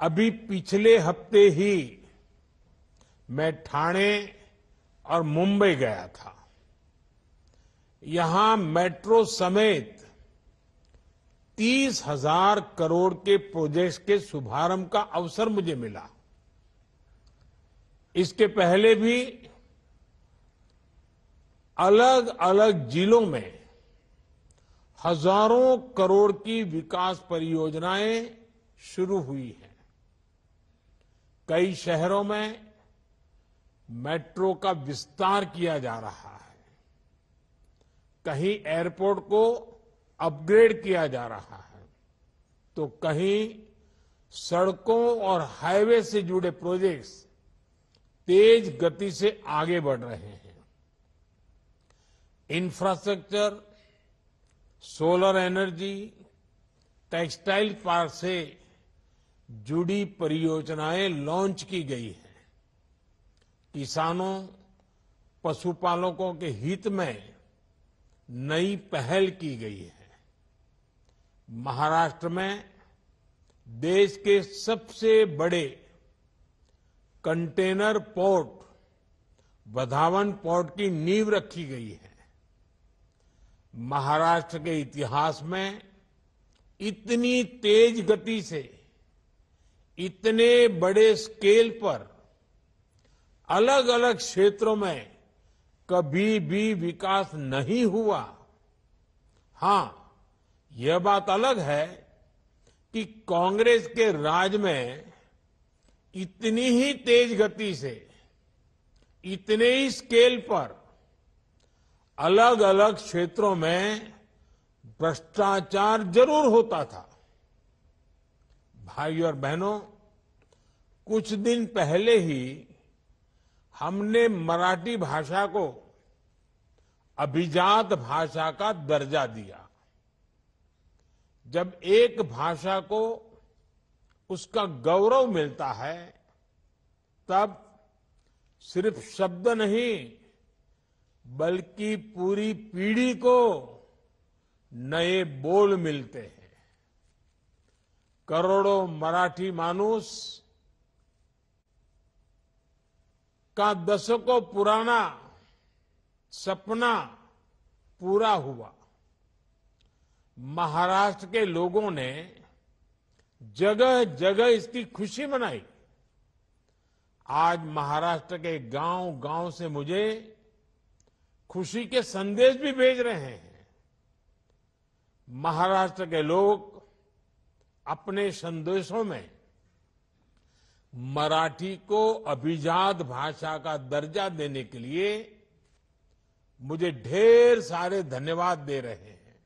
अभी पिछले हफ़्ते ही मैं ठाणे और मुंबई गया था। यहाँ मेट्रो समेत तीस हज़ार करोड़ के प्रोजेक्ट्स के शुभारंभ का अवसर मुझे मिला। इसके पहले भी अलग अलग जिलों में हज़ारों करोड़ की विकास परियोजनाएँ शुरू हुई हैं। कई शहरों में मेट्रो का विस्तार किया जा रहा है। कहीं एयरपोर्ट को अपग्रेड किया जा रहा है। तो कहीं सड़कों और हाईवे से जुड़े प्रोजेक्ट्स तेज गति से आगे बढ़ रहे हैं। Infrastructure, solar energy, textile park से जुड़ी परियोजनाएँ लॉन्च की गई हैं। किसानों, पशुपालकों के हित में नई पहल की गई है। महाराष्ट्र में देश के सबसे बड़े कंटेनर पोर्ट, बधावन पोर्ट की नींव रखी गई है। महाराष्ट्र के इतिहास में इतनी तेज गति से इतने बड़े स्केल पर अलग अलग क्षेत्रों में कभी भी विकास नहीं हुआ। हाँ, यह बात अलग है कि कांग्रेस के राज में इतनी ही तेज गति से, इतने ही स्केल पर अलग अलग क्षेत्रों में भ्रष्टाचार ज़रूर होता था। भाई और बहनों, कुछ दिन पहले ही हमने मराठी भाषा को अभिजात भाषा का दर्जा दिया। जब एक भाषा को उसका गौरव मिलता है, तब सिर्फ़ शब्द नहीं, बल्कि पूरी पीढ़ी को नए बोल मिलते हैं। करोड़ों मराठी मानुस का दशकों पुराना सपना पूरा हुआ। महाराष्ट्र के लोगों ने जगह जगह इसकी खुशी मनाई। आज महाराष्ट्र के गाँव गाँव से मुझे खुशी के संदेश भी भेज रहे हैं। महाराष्ट्र के लोग अपने संदेशों में मराठी को अभिजात भाषा का दर्जा देने के लिए मुझे ढेर सारे धन्यवाद दे रहे हैं।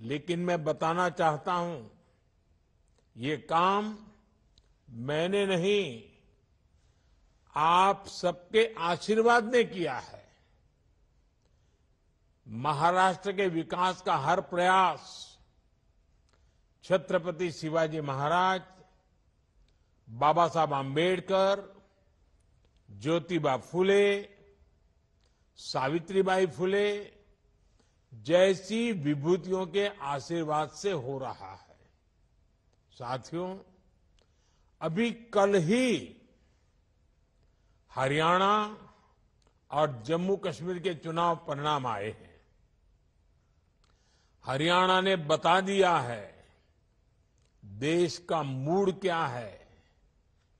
लेकिन मैं बताना चाहता हूँ, ये काम मैंने नहीं, आप सबके आशीर्वाद ने किया है। महाराष्ट्र के विकास का हर प्रयास छत्रपति शिवाजी महाराज, बाबा साहब आंबेडकर, ज्योतिबा फुले, सावित्रीबाई फुले, जैसी विभूतियों के आशीर्वाद से हो रहा है। साथियों, अभी कल ही हरियाणा और जम्मू कश्मीर के चुनाव परिणाम आए हैं। हरियाणा ने बता दिया है देश का मूड क्या है?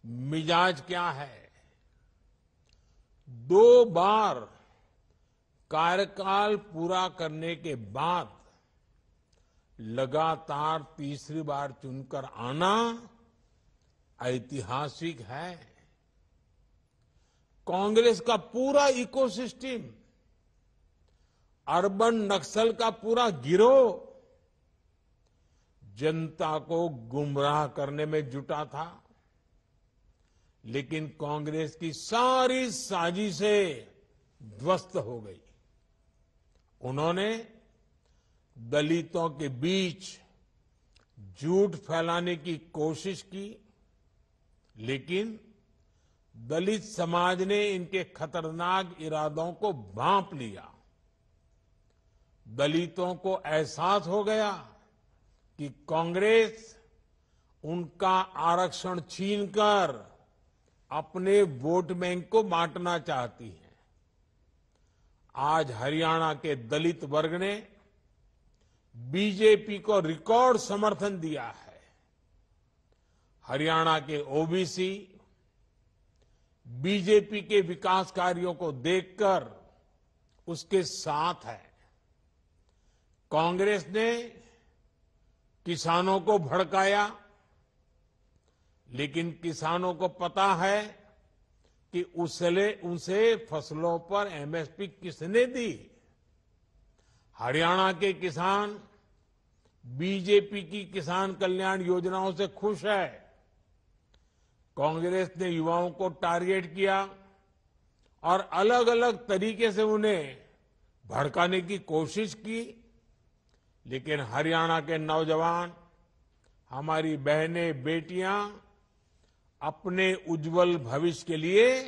मिजाज क्या है? दो बार कार्यकाल पूरा करने के बाद लगातार तीसरी बार चुनकर आना ऐतिहासिक है। कांग्रेस का पूरा इकोसिस्टम, अर्बन नक्सल का पूरा गिरोह जनता को गुमराह करने में जुटा था, लेकिन कांग्रेस की सारी साजिशें ध्वस्त हो गई। उन्होंने दलितों के बीच झूठ फैलाने की कोशिश की, लेकिन दलित समाज ने इनके खतरनाक इरादों को भांप लिया। दलितों को एहसास हो गया कि कांग्रेस उनका आरक्षण छीनकर अपने वोट बैंक को बांटना चाहती है। आज हरियाणा के दलित वर्ग ने बीजेपी को रिकॉर्ड समर्थन दिया है। हरियाणा के ओबीसी बीजेपी के विकास कार्यों को देखकर उसके साथ है। कांग्रेस ने किसानों को भड़काया। लेकिन किसानों को पता है कि उसले, उनसे फ़सलों पर एमएसपी किसने दी? हरियाणा के किसान बीजेपी की किसान कल्याण योजनाओं से खुश है। कांग्रेस ने युवाओं को टारगेट किया और अलग अलग तरीके से उन्हें भड़काने की कोशिश की। लेकिन हरियाणा के नौजवान, हमारी बहनें, बेटियाँ अपने उज्जवल भविष्य के लिए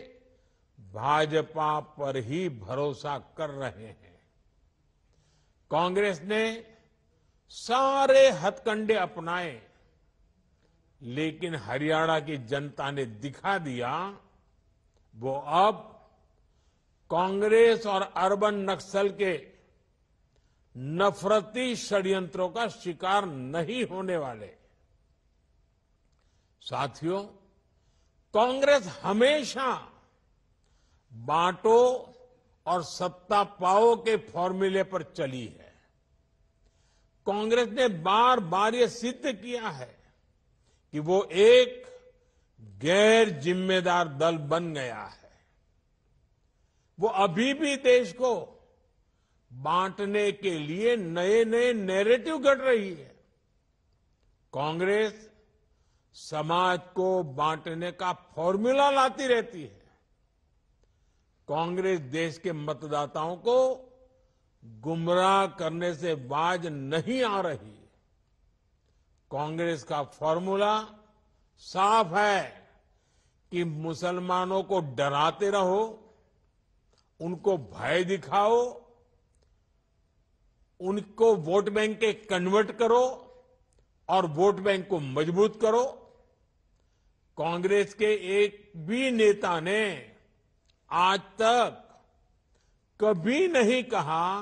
भाजपा पर ही भरोसा कर रहे हैं। कांग्रेस ने सारे हथकंडे अपनाए, लेकिन हरियाणा की जनता ने दिखा दिया, वो अब कांग्रेस और अर्बन नक्सल के नफरती षड्यंत्रों का शिकार नहीं होने वाले। साथियों, कांग्रेस हमेशा बांटो और सत्ता पाओ के फॉर्मूले पर चली है। कांग्रेस ने बार बार ये सिद्ध किया है कि वो एक गैर जिम्मेदार दल बन गया है। वो अभी भी देश को बांटने के लिए नए नए नैरेटिव गढ़ रही है। कांग्रेस समाज को बांटने का फॉर्मूला लाती रहती है। कांग्रेस देश के मतदाताओं को गुमराह करने से बाज नहीं आ रही। कांग्रेस का फॉर्मूला साफ़ है कि मुसलमानों को डराते रहो, उनको भय दिखाओ उनको वोट बैंक के कन्वर्ट करो और वोट बैंक को मज़बूत करो। कांग्रेस के एक भी नेता ने आज तक कभी नहीं कहा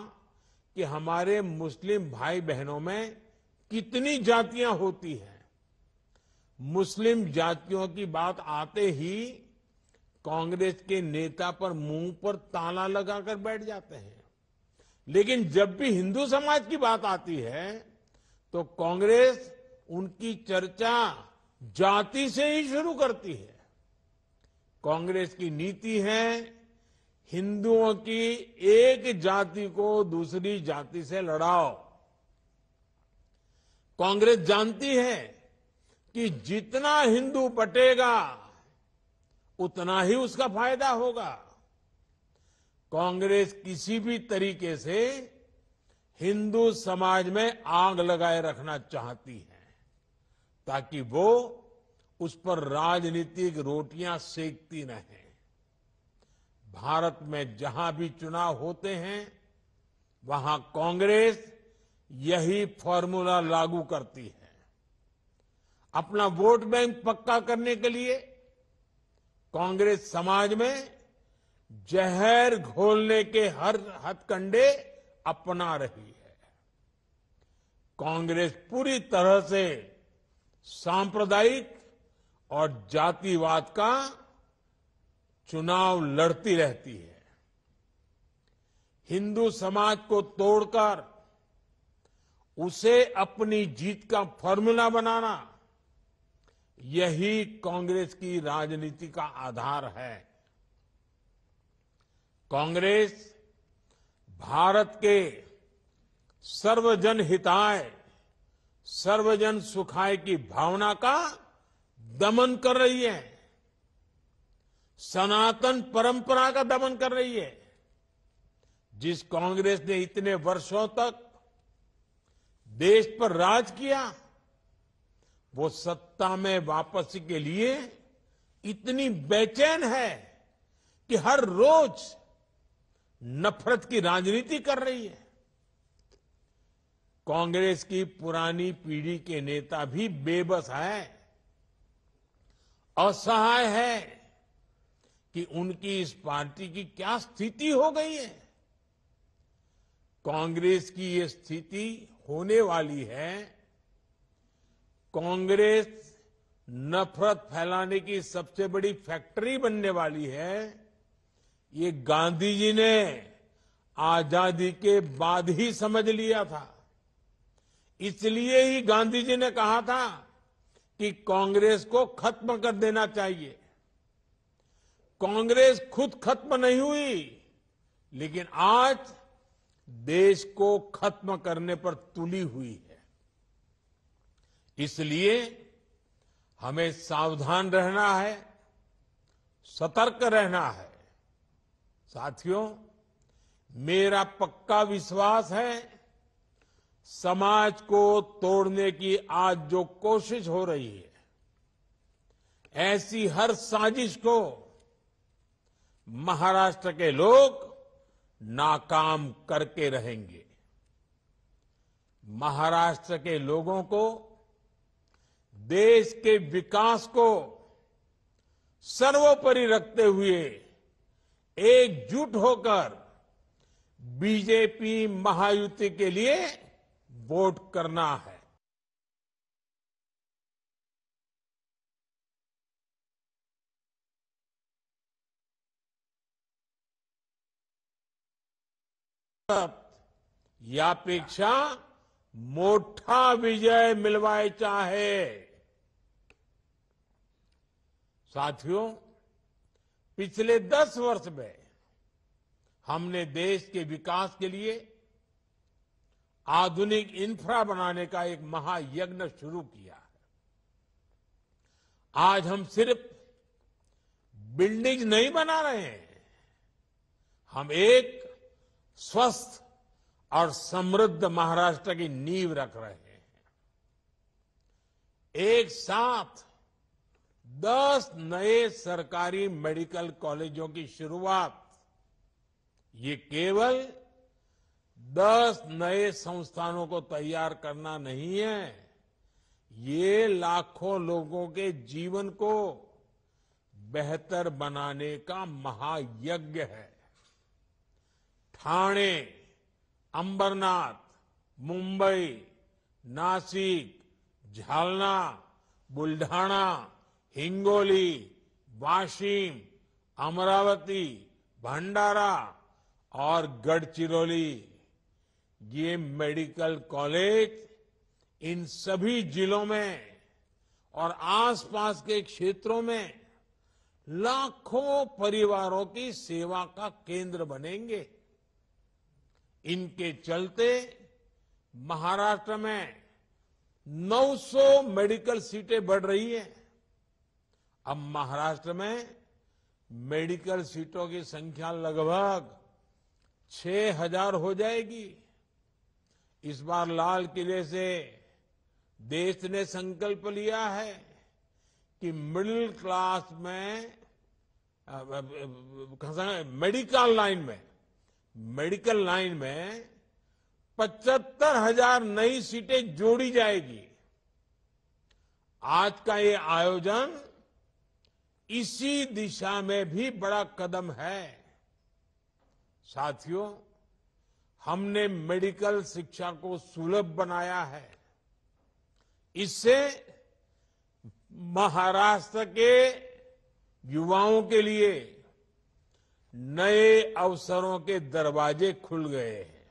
कि हमारे मुस्लिम भाई बहनों में कितनी जातियाँ होती हैं। मुस्लिम जातियों की बात आते ही कांग्रेस के नेता पर मुँह पर ताला लगाकर बैठ जाते हैं। लेकिन जब भी हिंदू समाज की बात आती है तो कांग्रेस उनकी चर्चा जाति से ही शुरू करती है। कांग्रेस की नीति है, हिंदुओं की एक जाति को दूसरी जाति से लड़ाओ। कांग्रेस जानती है कि जितना हिंदू बटेगा उतना ही उसका फ़ायदा होगा। कांग्रेस किसी भी तरीके से हिंदू समाज में आग लगाए रखना चाहती है, ताकि वो उस पर राजनीतिक रोटियाँ सेकती रहे। भारत में जहाँ भी चुनाव होते हैं, वहाँ कांग्रेस यही फॉर्मूला लागू करती है। अपना वोट बैंक पक्का करने के लिए कांग्रेस समाज में जहर घोलने के हर हथकंडे अपना रही है। कांग्रेस पूरी तरह से सांप्रदायिक और जातिवाद का चुनाव लड़ती रहती है। हिंदू समाज को तोड़कर उसे अपनी जीत का फॉर्मूला बनाना यही कांग्रेस की राजनीति का आधार है। कांग्रेस भारत के सर्वजन हिताय, सर्वजन सुखाय की भावना का दमन कर रही है। सनातन परंपरा का दमन कर रही है। जिस कांग्रेस ने इतने वर्षों तक देश पर राज किया, वो सत्ता में वापसी के लिए इतनी बेचैन है कि हर रोज नफरत की राजनीति कर रही है। कांग्रेस की पुरानी पीढ़ी के नेता भी बेबस है, असहाय है कि उनकी इस पार्टी की क्या स्थिति हो गई है। कांग्रेस की ये स्थिति होने वाली है, कांग्रेस नफरत फैलाने की सबसे बड़ी फैक्ट्री बनने वाली है ये गांधी जी ने आज़ादी के बाद ही समझ लिया था। इसलिए ही गांधी जी ने कहा था कि कांग्रेस को खत्म कर देना चाहिए। कांग्रेस खुद खत्म नहीं हुई, लेकिन आज देश को खत्म करने पर तुली हुई है। इसलिए हमें सावधान रहना है, सतर्क रहना है। साथियों, मेरा पक्का विश्वास है, समाज को तोड़ने की आज जो कोशिश हो रही है, ऐसी हर साजिश को महाराष्ट्र के लोग नाकाम करके रहेंगे। महाराष्ट्र के लोगों को, देश के विकास को सर्वोपरि रखते हुए एकजुट होकर बीजेपी महायुति के लिए वोट करना है। यापेक्षा मोठा विजय मिलवाए चाहे। साथियों पिछले दस वर्ष में हमने देश के विकास के लिए आधुनिक इंफ्रा बनाने का एक महायज्ञ शुरू किया है। आज हम सिर्फ़ बिल्डिंग नहीं बना रहे हैं, हम एक स्वस्थ और समृद्ध महाराष्ट्र की नींव रख रहे हैं। एक साथ दस नए सरकारी मेडिकल कॉलेजों की शुरुआत। ये केवल दस नए संस्थानों को तैयार करना नहीं है, ये लाखों लोगों के जीवन को बेहतर बनाने का महायज्ञ है। ठाणे, अंबरनाथ, मुंबई, नासिक, झालना, बुल्ढाणा हिंगोली, वाशिम, अमरावती, भंडारा और गढ़चिरौली ये मेडिकल कॉलेज इन सभी जिलों में और आसपास के क्षेत्रों में लाखों परिवारों की सेवा का केंद्र बनेंगे। इनके चलते महाराष्ट्र में 900 मेडिकल सीटें बढ़ रही है। अब महाराष्ट्र में मेडिकल सीटों की संख्या लगभग छह हज़ार हो जाएगी। इस बार लाल किले से देश ने संकल्प लिया है कि मिडिल क्लास में मेडिकल लाइन में, मेडिकल लाइन में पचहत्तर हज़ार नई सीटें जोड़ी जाएगी। आज का ये आयोजन इसी दिशा में भी बड़ा कदम है। साथियों, हमने मेडिकल शिक्षा को सुलभ बनाया है। इससे महाराष्ट्र के युवाओं के लिए नए अवसरों के दरवाजे खुल गए हैं।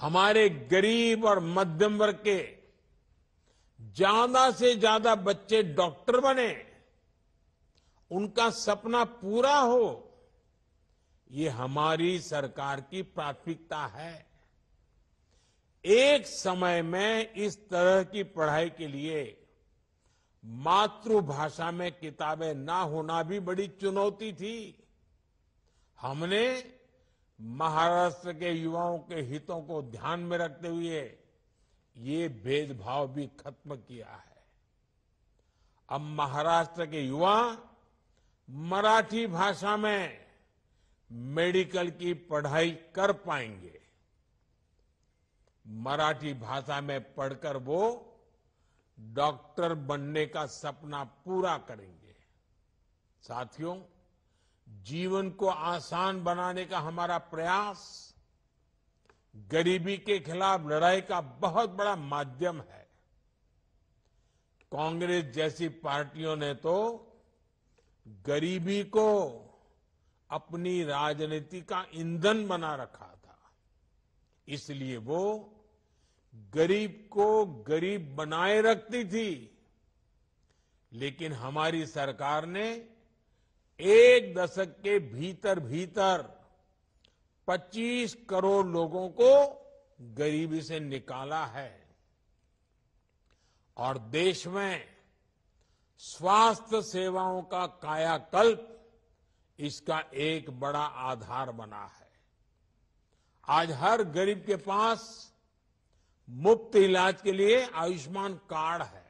हमारे गरीब और मध्यम वर्ग के ज़्यादा से ज़्यादा बच्चे डॉक्टर बने। उनका सपना पूरा हो, ये हमारी सरकार की प्राथमिकता है। एक समय में इस तरह की पढ़ाई के लिए मातृभाषा में किताबें ना होना भी बड़ी चुनौती थी। हमने महाराष्ट्र के युवाओं के हितों को ध्यान में रखते हुए ये भेदभाव भी खत्म किया है। अब महाराष्ट्र के युवा मराठी भाषा में मेडिकल की पढ़ाई कर पाएँगे। मराठी भाषा में पढ़कर वो डॉक्टर बनने का सपना पूरा करेंगे। साथियों, जीवन को आसान बनाने का हमारा प्रयास गरीबी के खिलाफ लड़ाई का बहुत बड़ा माध्यम है। कांग्रेस जैसी पार्टियों ने तो गरीबी को अपनी राजनीति का ईंधन बना रखा था। इसलिए वो गरीब को गरीब बनाए रखती थी। लेकिन हमारी सरकार ने एक दशक के भीतर भीतर 25 करोड़ लोगों को गरीबी से निकाला है। और देश में स्वास्थ्य सेवाओं का कायाकल्प इसका एक बड़ा आधार बना है। आज हर गरीब के पास मुफ़्त इलाज के लिए आयुष्मान कार्ड है।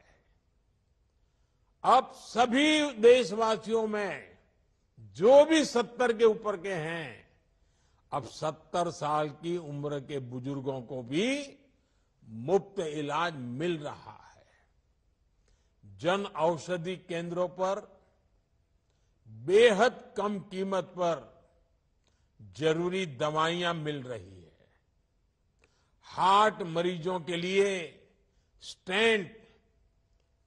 अब सभी देशवासियों में जो भी सत्तर के ऊपर के हैं, अब सत्तर साल की उम्र के बुज़ुर्गों को भी मुफ़्त इलाज मिल रहा है। जन औषधि केंद्रों पर, बेहद कम कीमत पर ज़रूरी दवाइयाँ मिल रही है। हार्ट मरीजों के लिए स्टेंट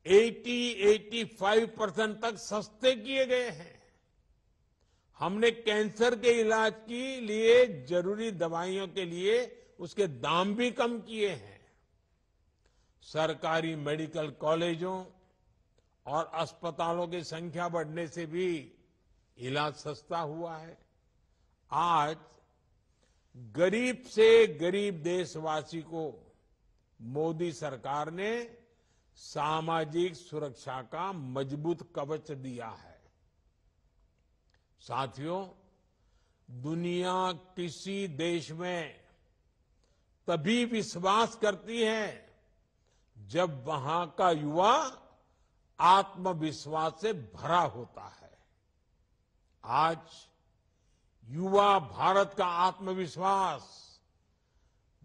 80-85 परसेंट तक सस्ते किए गए हैं। हमने कैंसर के इलाज के लिए ज़रूरी दवाइयों के लिए उसके दाम भी कम किए हैं। सरकारी मेडिकल कॉलेजों और अस्पतालों की संख्या बढ़ने से भी इलाज सस्ता हुआ है। आज गरीब से गरीब देशवासी को मोदी सरकार ने सामाजिक सुरक्षा का मज़बूत कवच दिया है। साथियों, दुनिया किसी देश में तभी विश्वास करती है जब वहाँ का युवा आत्मविश्वास से भरा होता है। आज युवा भारत का आत्मविश्वास,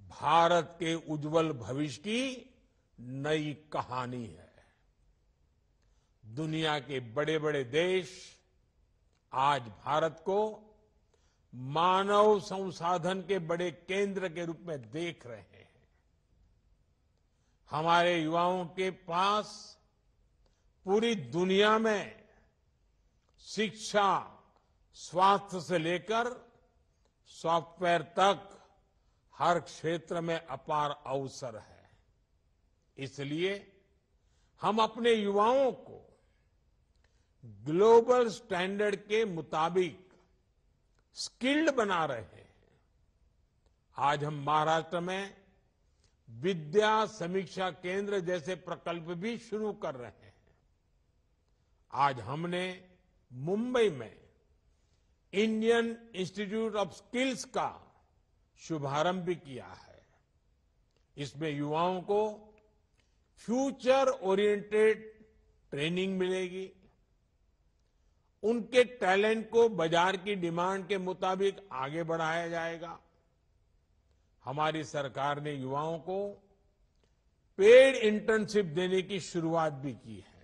भारत के उज्जवल भविष्य की नई कहानी है। दुनिया के बड़े बड़े देश आज भारत को मानव संसाधन के बड़े केंद्र के रूप में देख रहे हैं। हमारे युवाओं के पास पूरी दुनिया में शिक्षा, स्वास्थ्य से लेकर सॉफ्टवेयर तक हर क्षेत्र में अपार अवसर है। इसलिए हम अपने युवाओं को ग्लोबल स्टैंडर्ड के मुताबिक स्किल्ड बना रहे हैं। आज हम महाराष्ट्र में विद्या समीक्षा केंद्र जैसे प्रकल्प भी शुरू कर रहे हैं। आज हमने मुंबई में इंडियन इंस्टीट्यूट ऑफ़ स्किल्स का शुभारंभ भी किया है। इसमें युवाओं को फ्यूचर ओरिएंटेड ट्रेनिंग मिलेगी। उनके टैलेंट को बाज़ार की डिमांड के मुताबिक आगे बढ़ाया जाएगा। हमारी सरकार ने युवाओं को पेड इंटर्नशिप देने की शुरुआत भी की है।